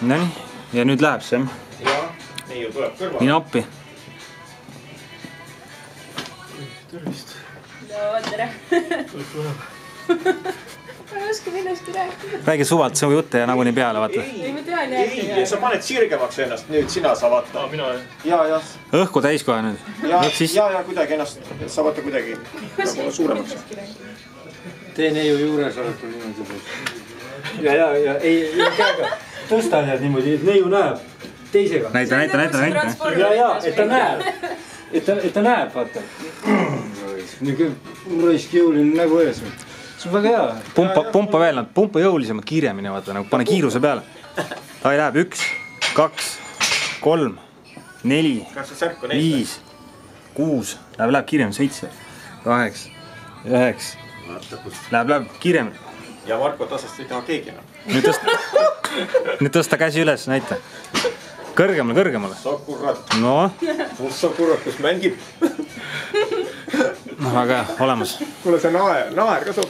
Nonii, ja nüüd läheb see jah, ja neiu tuleb nii kõrvale. appi. no tere. ma ei oska millestki rääkida. räägi suvalt su jutte ja nagunii peale, vaata. ei, ma tean ei, sa paned sirgemaks ennast nüüd, sina sa vaata. mina ja, jah, õhku täis kohe nüüd. ja Lõpp, sisse. ja, ja kuidagi ennast, sa vaata kuidagi võib-olla suuremaks. tee neiu juuresolekul niimoodi. ja, ja, ja ei, ja käega tõsta need niimoodi, et neiu näeb teisega. näita, näita, näita, näita. ja, ja, et ta näeb, et ta, et ta näeb, vaata. niisugune raisk jõuline nägu ees. see on väga hea. pumpa, pumpa veel pumpa jõulisemalt, kiiremini vaata nagu pane kiiruse peale. davai, läheb üks, kaks, kolm, neli, viis, kuus, läheb, läheb kiiremini, seitse, kaheksa, üheksa. Läheb, läheb kiiremini. ja Marko tasast ei taha keegi enam. nüüd tõsta, nüüd tõsta käsi üles, näita. kõrgemale, kõrgemale. sa kurat, noh, sa kurat, kus mängib. noh, väga hea, olemas kuule, see naer, naer ka sobib.